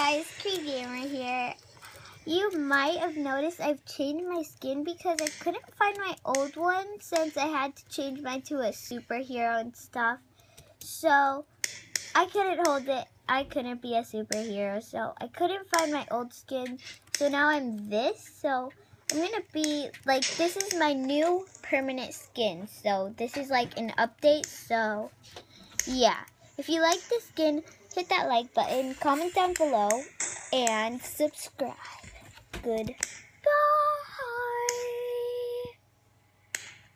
guys, Cree Gamer here. You might have noticed I've changed my skin because I couldn't find my old one since I had to change mine to a superhero and stuff. So I couldn't hold it. I couldn't be a superhero. So I couldn't find my old skin. So now I'm this. So I'm going to be like, this is my new permanent skin. So this is like an update. So yeah. If you like the skin, hit that like button, comment down below, and subscribe. Good